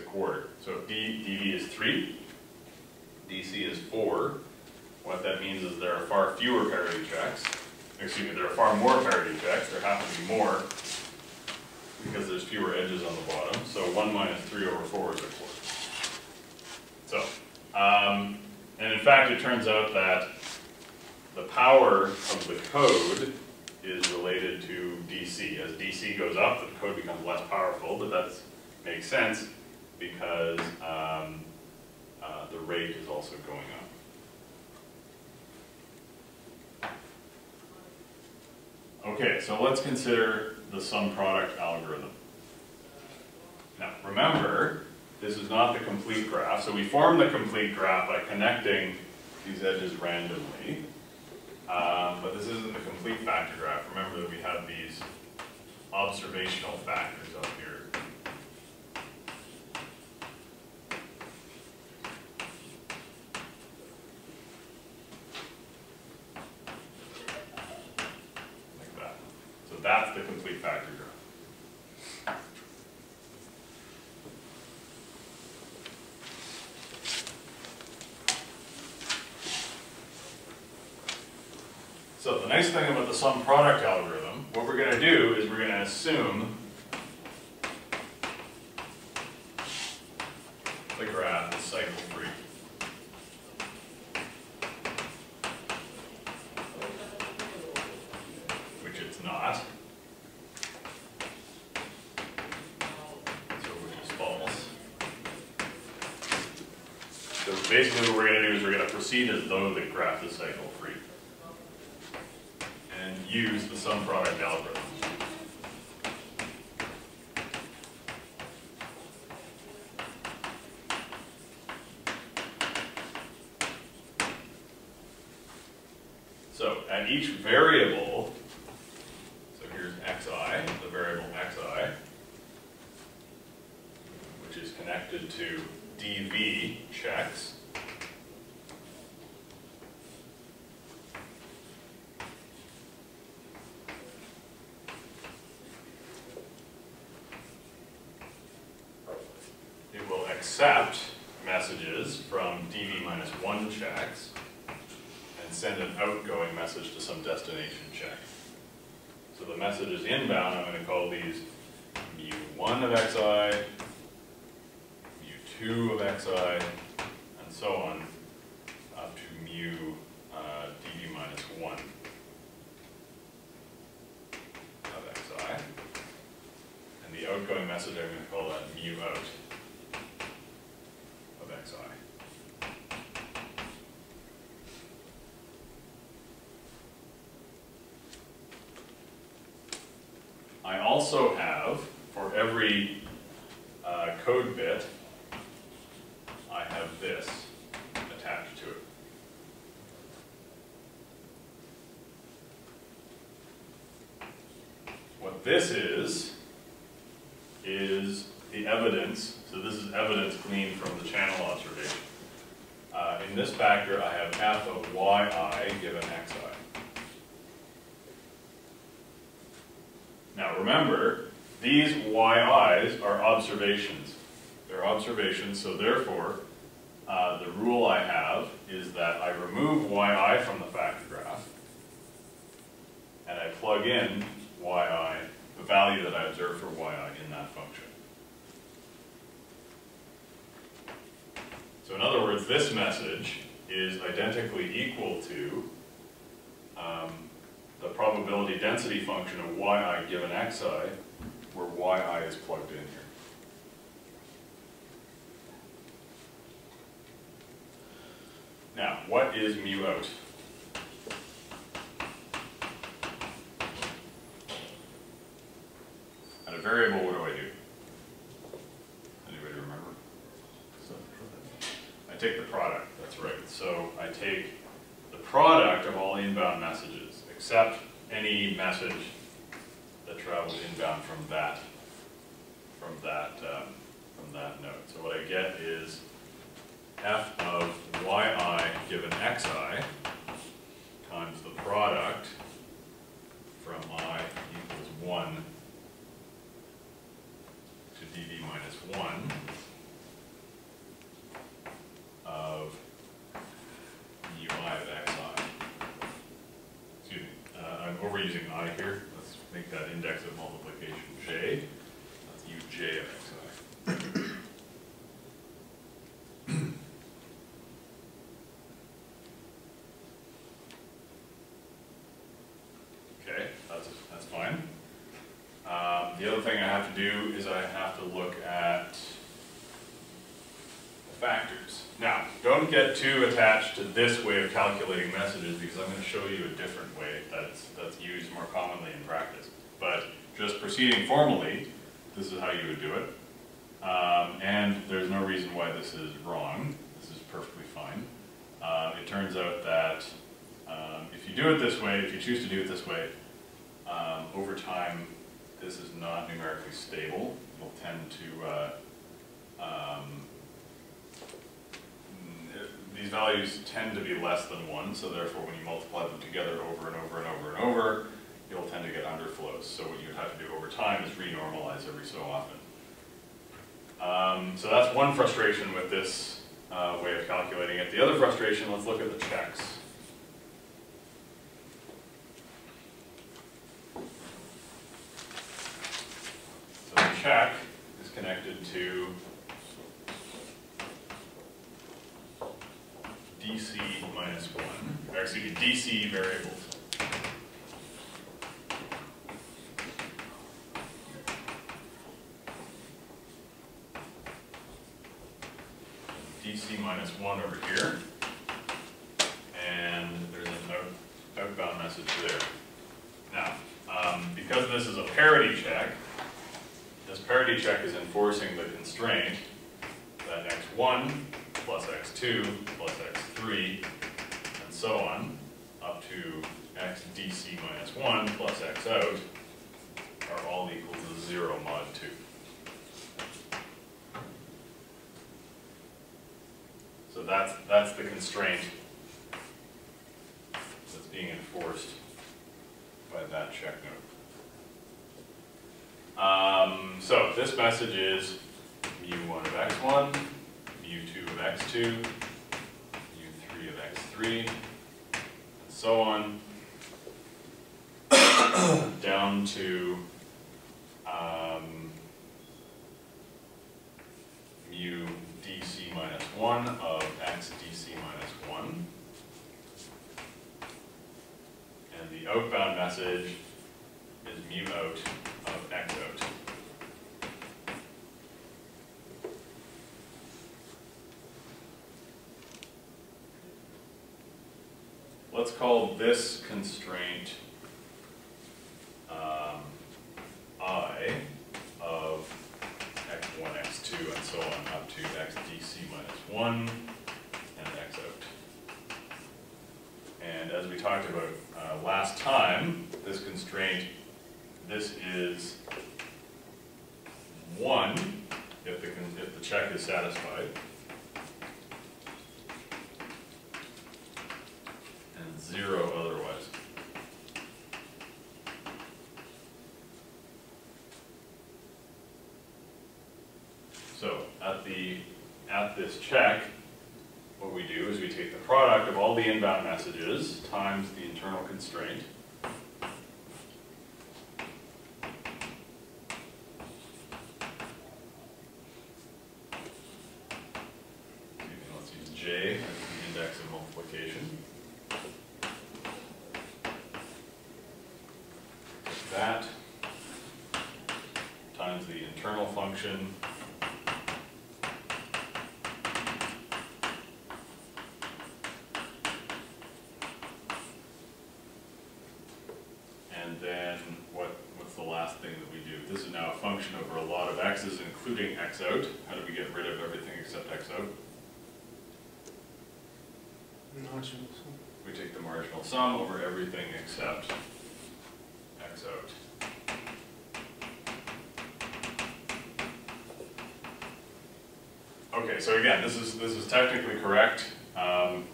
a quarter. So if D, dV is three, DC is four, what that means is there are far fewer parity checks. Excuse me, there are far more parity checks, there happen to be more because there's fewer edges on the bottom. So one minus three over four is a quarter. So, um, and in fact, it turns out that the power of the code is related to DC. As DC goes up, the code becomes less powerful, but that makes sense because um, uh, the rate is also going up. Okay, so let's consider the sum product algorithm. Now, remember, this is not the complete graph. So we form the complete graph by connecting these edges randomly. Um, but this isn't the complete factor graph. Remember that we have these observational factors up here. Like that. So that's the complete factor. So the nice thing about the sum product algorithm, what we're going to do is we're going to assume the graph is cycle free. Which it's not. So which is false. So basically what we're going to do is we're going to proceed as though the graph is cycle free and use the sum product algorithm. So at each variable, so here's xi, the variable xi, which is connected to dv checks, it will accept messages from dv minus 1 checks and send an outgoing message to some destination check. So the messages inbound, I'm going to call these mu1 of xi, mu2 of xi, and so on, up to mu uh, dv minus 1 of xi. And the outgoing message, I'm going to call that mu out of xi. I also have, for every uh, code bit, I have this attached to it. What this is, is the evidence, so this is evidence gleaned from the channel observation. Uh, in this factor, I have f of yi given xi. Now remember, these yi's are observations. They're observations, so therefore, uh, the rule I have is that I remove yi from the factor graph, and I plug in yi, the value that I observe for yi in that function. So in other words, this message is identically equal to um, the probability density function of yi given xi, where yi is plugged in here. Now, what is mu out? At a variable, what do I do? Anybody remember? I take the product, that's right. So I take the product of all inbound messages, except any message that travels inbound from that, from that, um, from that node. So what I get is f of yi given xi times the product from i equals 1 to dv minus 1 using I here, let's make that index of multiplication j. Let's use j of xi. Okay, that's, that's fine. Um, the other thing I have to do is I have to look at the factors. Now, don't get too attached to this way of calculating messages because I'm gonna show you a different way that's, that's used more commonly in practice. But just proceeding formally, this is how you would do it. Um, and there's no reason why this is wrong. This is perfectly fine. Uh, it turns out that um, if you do it this way, if you choose to do it this way, um, over time, this is not numerically stable. You'll tend to, uh, um, these values tend to be less than one, so therefore when you multiply them together over and over and over and over, you'll tend to get underflows. So what you'd have to do over time is renormalize every so often. Um, so that's one frustration with this uh, way of calculating it. The other frustration, let's look at the checks. So the check is connected to DC minus one, or excuse me, DC variables. DC minus one over here. And there's an out- outbound message there. Now, um, because this is a parity check, this parity check is enforcing the constraint that x1 plus x2 plus x3 and so on, up to x dc minus 1 plus x out are all equal to 0 mod 2. So that's, that's the constraint that's being enforced by that check node. Um, so this message is mu1 of x1, mu2 of x2, 3, and so on, down to um, mu dc minus 1 of x dc minus 1. And the outbound message is mu out Let's call this constraint um, I of x1, x2, and so on up to x dc minus 1 and x out. And as we talked about uh, last time, this constraint, this is 1 if the, if the check is satisfied. And 0 otherwise. So at the, at this check, what we do is we take the product of all the inbound messages times the internal constraint. J as the index of multiplication. That times the internal function And then what, what's the last thing that we do? This is now a function over a lot of x's, including x out. How do we get rid of everything except x out? Marginal sum. We take the marginal sum over everything except x out. Okay, so again, this is, this is technically correct. Um,